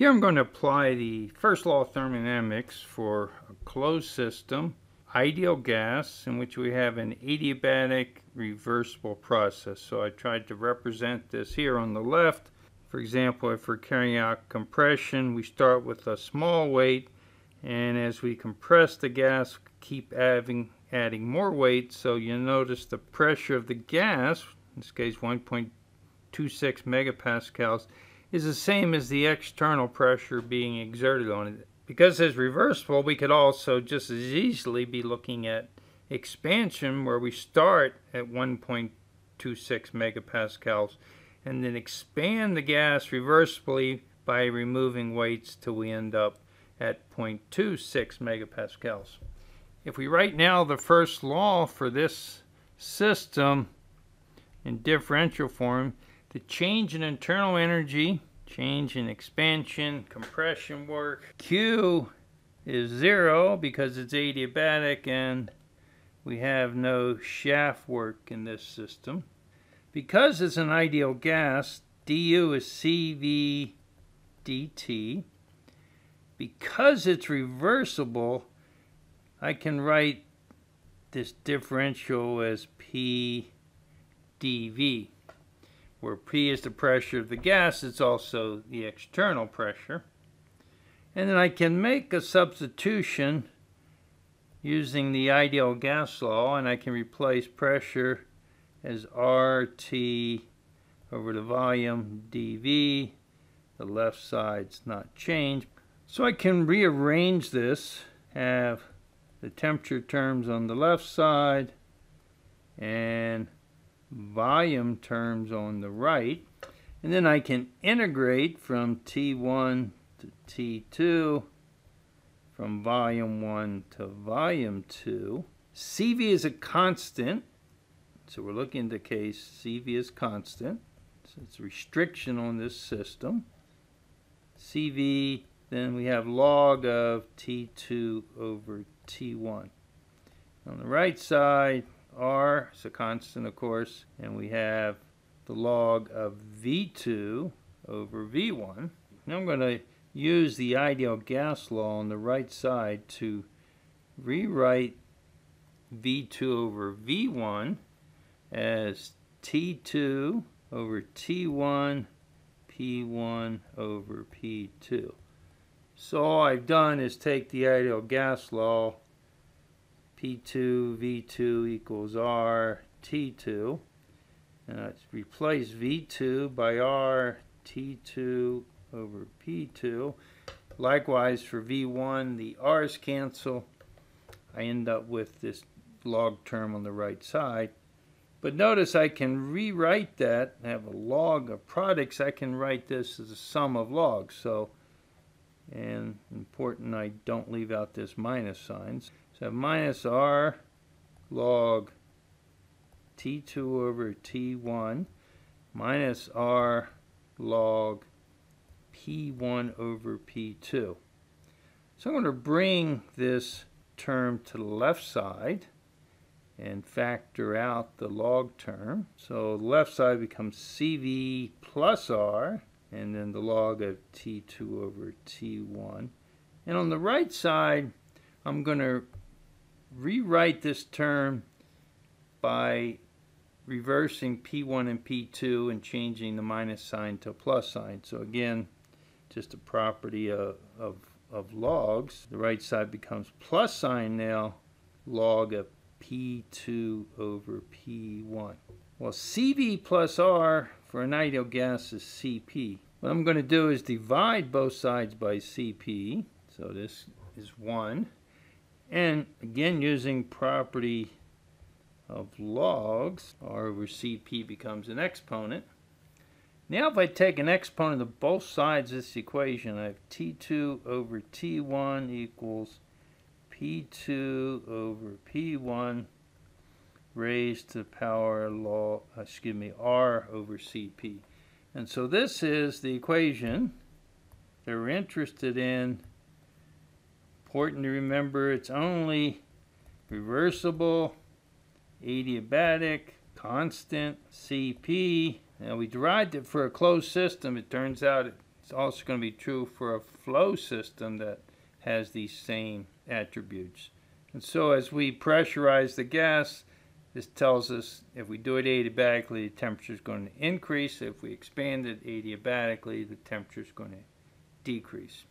Here I'm going to apply the first law of thermodynamics for a closed system, ideal gas, in which we have an adiabatic reversible process. So I tried to represent this here on the left. For example, if we're carrying out compression, we start with a small weight, and as we compress the gas, keep adding, adding more weight. So you notice the pressure of the gas, in this case 1.26 megapascals, is the same as the external pressure being exerted on it. Because it's reversible, we could also just as easily be looking at expansion where we start at 1.26 megapascals and then expand the gas reversibly by removing weights till we end up at 0.26 megapascals. If we write now the first law for this system in differential form, the change in internal energy, change in expansion, compression work. Q is zero because it's adiabatic and we have no shaft work in this system. Because it's an ideal gas, du is CV dt. Because it's reversible, I can write this differential as P dV where P is the pressure of the gas, it's also the external pressure. And then I can make a substitution using the ideal gas law, and I can replace pressure as RT over the volume dV. The left side's not changed. So I can rearrange this, have the temperature terms on the left side, and volume terms on the right. And then I can integrate from T1 to T2, from volume 1 to volume 2. CV is a constant, so we're looking at the case CV is constant. So it's a restriction on this system. CV, then we have log of T2 over T1. On the right side, r is a constant, of course, and we have the log of V2 over V1. Now I'm going to use the ideal gas law on the right side to rewrite V2 over V1 as T2 over T1 P1 over P2. So all I've done is take the ideal gas law P2 V2 equals R T2. And let's replace V2 by R T2 over P2. Likewise for V1, the R's cancel. I end up with this log term on the right side. But notice I can rewrite that, I have a log of products, I can write this as a sum of logs. So, and important I don't leave out this minus signs. So minus r log t2 over t1 minus r log p1 over p2. So I'm going to bring this term to the left side and factor out the log term. So the left side becomes CV plus R and then the log of T2 over T1. And on the right side, I'm going to rewrite this term by reversing P1 and P2 and changing the minus sign to a plus sign. So again, just a property of, of, of logs. The right side becomes plus sign now, log of P2 over P1. Well, CV plus R for an ideal gas is CP. What I'm going to do is divide both sides by CP. So this is 1. And again, using property of logs, R over Cp becomes an exponent. Now if I take an exponent of both sides of this equation, I have T2 over T1 equals P2 over P1 raised to the power law, excuse me, R over Cp. And so this is the equation that we're interested in Important to remember it's only reversible, adiabatic, constant, CP. Now we derived it for a closed system. It turns out it's also going to be true for a flow system that has these same attributes. And so as we pressurize the gas, this tells us if we do it adiabatically, the temperature is going to increase. If we expand it adiabatically, the temperature is going to decrease.